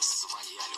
своя